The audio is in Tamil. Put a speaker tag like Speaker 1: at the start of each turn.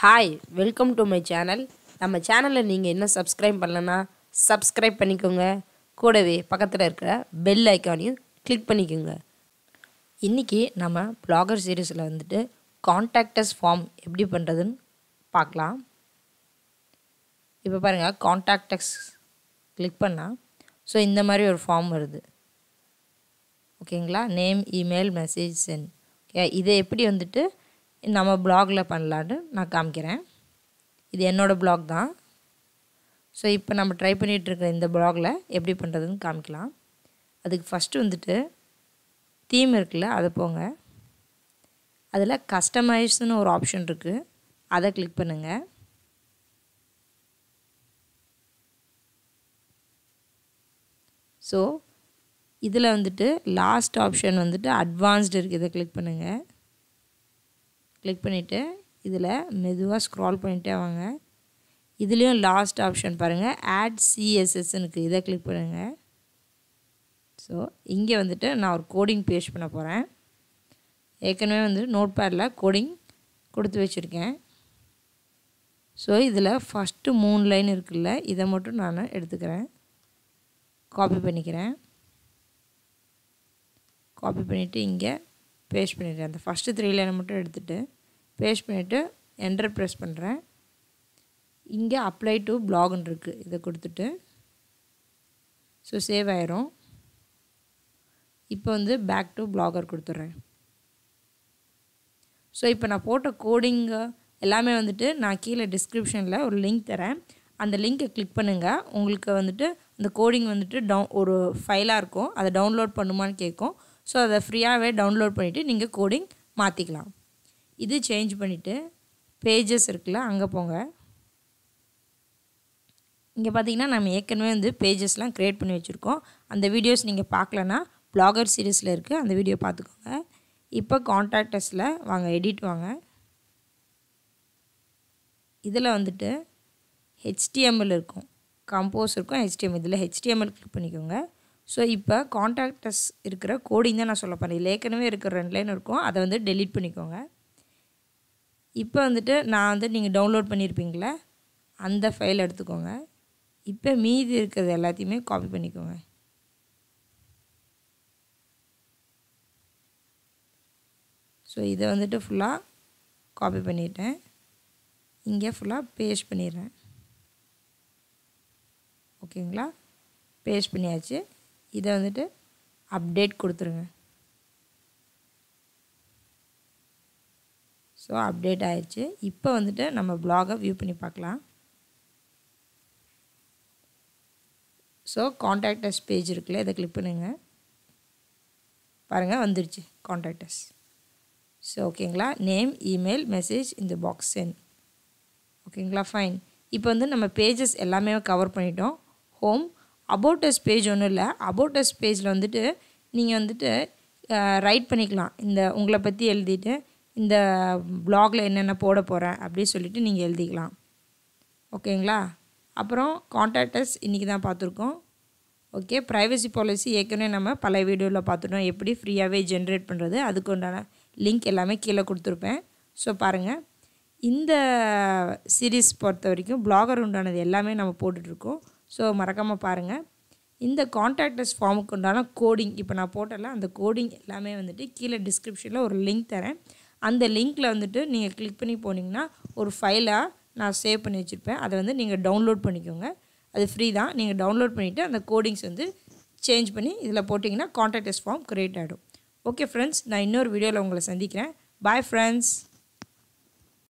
Speaker 1: Hi welcome to my channel நம்ம சேனலில் நீங்கள் இன்னும் சப்ஸ்கிரைப் பண்ணலன்னா சப்ஸ்கிரைப் பண்ணிக்கோங்க. கூடவே பக்கத்தில் இருக்கிற பெல் ஐக்கானையும் கிளிக் பண்ணிக்கோங்க. இன்றைக்கி நம்ம ப்ளாகர் சீரீஸில் வந்துட்டு கான்டாக்டஸ் ஃபார்ம் எப்படி பண்ணுறதுன்னு பார்க்கலாம். இப்போ பாருங்கள் காண்டாக்டஸ் கிளிக் பண்ணால் ஸோ இந்த மாதிரி ஒரு ஃபார்ம் வருது. ஓகேங்களா name email message send okay இதை எப்படி வந்துட்டு நம்ம பிளாகில் பண்ணலான்னு நான் காமிக்கிறேன். இது என்னோடய ப்ளாக் தான். ஸோ இப்போ நம்ம ட்ரை பண்ணிகிட்ருக்கிற இந்த பிளாகில் எப்படி பண்ணுறதுன்னு காமிக்கலாம். அதுக்கு ஃபஸ்ட்டு வந்துட்டு தீம் இருக்குல்ல அதை போங்க. அதில் கஸ்டமைஸ்னு ஒரு ஆப்ஷன் இருக்குது அதை கிளிக் பண்ணுங்கள் ஸோ இதில் வந்துட்டு லாஸ்ட் ஆப்ஷன் வந்துட்டு அட்வான்ஸ்டு இருக்குது இதை கிளிக் பண்ணுங்கள் கிளிக் பண்ணிவிட்டு இதில் மெதுவாக ஸ்க்ரால் பண்ணிகிட்டே வாங்க. இதுலேயும் லாஸ்ட் ஆப்ஷன் பாருங்கள் ஆட் சிஎஸ்எஸ்னுக்கு இதை கிளிக் பண்ணுங்கள் ஸோ இங்கே வந்துட்டு நான் ஒரு கோடிங் பேஸ்ட் பண்ண போகிறேன் ஏற்கனவே வந்து நோட் பேடில் கோடிங் கொடுத்து வச்சுருக்கேன். ஸோ இதில் ஃபஸ்ட்டு மூணு லைன் இருக்குல்ல இதை மட்டும் நான் எடுத்துக்கிறேன். காப்பி பண்ணிக்கிறேன். காப்பி பண்ணிவிட்டு இங்கே பேஸ்ட் பண்ணிடுறேன் அந்த ஃபஸ்ட்டு த்ரீ லைனை மட்டும் எடுத்துகிட்டு பேஸ்ட் பண்ணிவிட்டு என்டர் ப்ரெஸ் பண்ணுறேன் இங்கே அப்ளை டு பிளாக்னு இருக்குது இதை கொடுத்துட்டு ஸோ சேவ் ஆயிரும். இப்போ வந்து பேக் டு பிளாகர் கொடுத்துட்றேன். ஸோ இப்போ நான் போட்ட கோடிங்கு எல்லாமே வந்துட்டு நான் கீழே டிஸ்கிரிப்ஷனில் ஒரு லிங்க் தரேன். அந்த லிங்க்கை கிளிக் பண்ணுங்கள் உங்களுக்கு வந்துட்டு அந்த கோடிங் வந்துட்டு டவு ஒரு ஃபைலாக இருக்கும். அதை டவுன்லோட் பண்ணுமான்னு கேட்கும். ஸோ அதை ஃப்ரீயாகவே டவுன்லோட் பண்ணிவிட்டு நீங்கள் கோடிங் மாற்றிக்கலாம் இது சேஞ்ச் பண்ணிவிட்டு பேஜஸ் இருக்குல்ல அங்கே போங்க. இங்கே பார்த்தீங்கன்னா நம்ம ஏற்கனவே வந்து பேஜஸ்லாம் க்ரியேட் பண்ணி வச்சுருக்கோம். அந்த வீடியோஸ் நீங்கள் பார்க்கலன்னா ப்ளாகர் சீரீஸில் இருக்குது அந்த வீடியோ பார்த்துக்கோங்க. இப்போ கான்டாக்டஸில் வாங்க எடிட் வாங்க. இதில் வந்துட்டு ஹெச்டிஎம்எல் இருக்கும். கம்போஸ் இருக்கும் ஹெச்டிஎம்எல் இதில் ஹெச்டிஎம்எல் கிளிக் பண்ணிக்கோங்க. ஸோ இப்போ காண்டாக்டஸ் இருக்கிற கோடிங் தான் நான் சொல்ல போகிறேன் இதில் ஏற்கனவே இருக்கிற ரெண்டு லைன் இருக்கும். அதை வந்து டெலீட் பண்ணிக்கோங்க. இப்போ வந்துட்டு நான் வந்து நீங்கள் டவுன்லோட் பண்ணியிருப்பீங்களே அந்த ஃபைல் எடுத்துக்கோங்க. இப்போ மீதி இருக்கிறது எல்லாத்தையுமே காப்பி பண்ணிக்கோங்க. ஸோ இதை வந்துட்டு ஃபுல்லாக காப்பி பண்ணிட்டேன். இங்கே ஃபுல்லாக பேஸ்ட் பண்ணிடுறேன். ஓகேங்களா பேஸ்ட் பண்ணியாச்சு. இதை வந்துட்டு அப்டேட் கொடுத்துருங்க. ஸோ அப்டேட் ஆயிடுச்சு இப்போ வந்துட்டு நம்ம ப்ளாகை வியூ பண்ணி பார்க்கலாம். ஸோ காண்டாக்டஸ் பேஜ் இருக்குல்ல இதை கிளிக் பண்ணுங்கள் பாருங்கள் வந்துடுச்சு காண்டாக்டஸ் ஸோ ஓகேங்களா நேம் இமெயில் மெசேஜ் இந்த பாக்ஸ் சென்ட் ஓகேங்களா ஃபைன் இப்போ வந்து நம்ம பேஜஸ் எல்லாமே கவர் பண்ணிட்டோம். ஹோம் அபோட்டஸ் பேஜ் ஒன்றும் இல்லை. அபோட்டஸ் பேஜில் வந்துட்டு நீங்கள் வந்துட்டு ரைட் பண்ணிக்கலாம். இந்த உங்களை பற்றி எழுதிட்டு இந்த ப்ளாகில் என்னென்ன போட போகிறேன் அப்படின்னு சொல்லிவிட்டு நீங்கள் எழுதிக்கலாம். ஓகேங்களா? அப்புறம் கான்டாக்டர்ஸ் இன்றைக்கி தான் பார்த்துருக்கோம். ஓகே ப்ரைவசி பாலிசி ஏற்கனவே நம்ம பல வீடியோவில் பார்த்துட்டோம். எப்படி ஃப்ரீயாகவே ஜென்ரேட் பண்ணுறது அதுக்கு உண்டான லிங்க் எல்லாமே கீழே கொடுத்துருப்பேன். ஸோ பாருங்கள் இந்த சீரீஸ் பொறுத்த வரைக்கும் பிளாகர் உண்டானது எல்லாமே நம்ம போட்டுட்ருக்கோம் ஸோ மறக்காமல் பாருங்கள் இந்த கான்டாக்டர்ஸ் ஃபார்முக்கு உண்டான கோடிங் இப்போ நான் போட்டல அந்த கோடிங் எல்லாமே வந்துட்டு கீழே டிஸ்கிரிப்ஷனில் ஒரு லிங்க் தரேன். அந்த லிங்க்கில் வந்துட்டு நீங்கள் கிளிக் பண்ணி போனீங்கன்னா ஒரு ஃபைலாக நான் சேவ் பண்ணி வச்சுருப்பேன். அதை வந்து நீங்கள் டவுன்லோட் பண்ணிக்கோங்க. அது ஃப்ரீ தான். நீங்கள் டவுன்லோட் பண்ணிவிட்டு அந்த கோடிங்ஸ் வந்து சேஞ்ச் பண்ணி இதில் போட்டிங்கன்னா கான்டாக்டர்ஸ் ஃபார்ம் க்ரியேட் ஆகிடும் ஓகே ஃப்ரெண்ட்ஸ் நான் இன்னொரு வீடியோவில் உங்களை சந்திக்கிறேன். Bye friends